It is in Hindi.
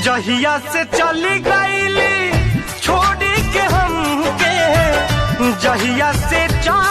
जहिया से चली गईली छोड़ी के हमके जहिया से चल